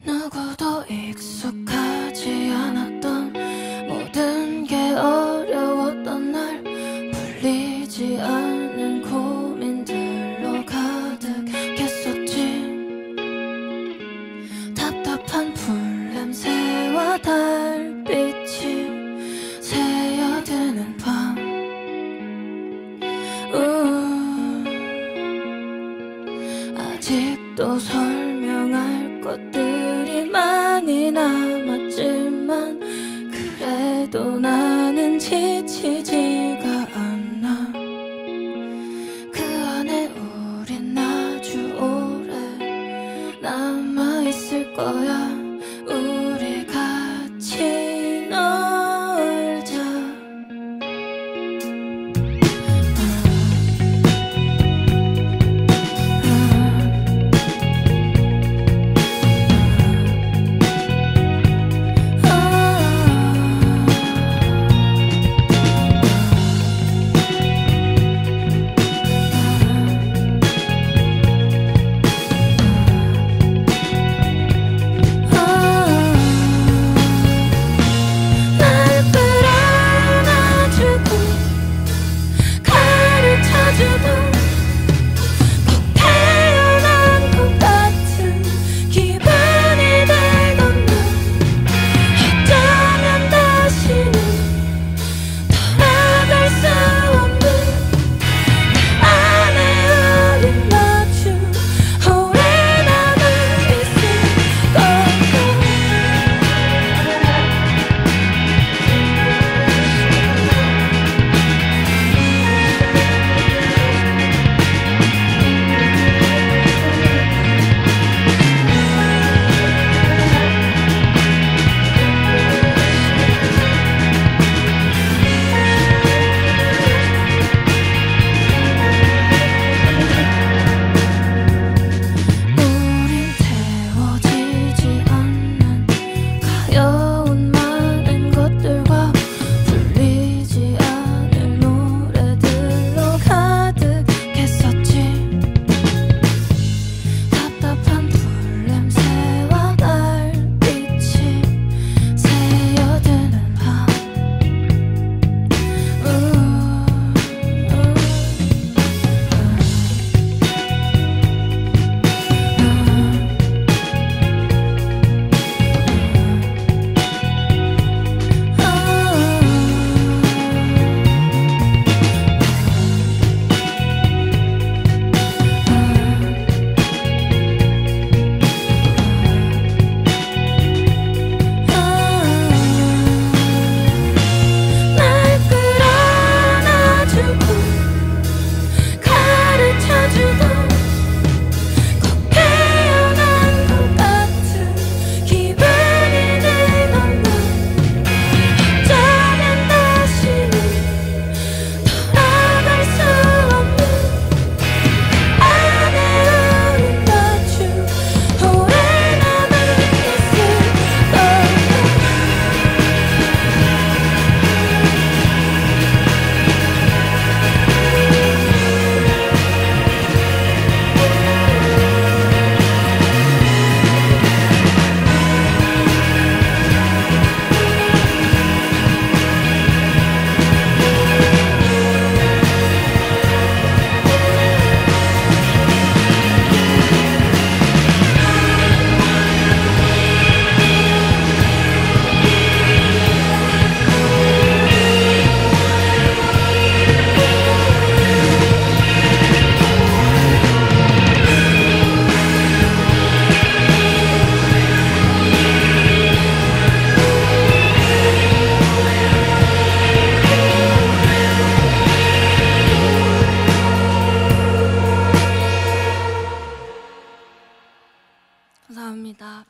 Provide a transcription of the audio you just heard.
누구도 익숙하지 않았던 모든 게 어려웠던 날 풀리지 않는 고민들로 가득했었지. 답답한 풀냄새와 달빛이 새어드는 밤. 우, 아직도 것들이 많이 남았지만 그래도 나는 지치지가 않아. 그 안에 우린 아주 오래 남아있을 거야 的。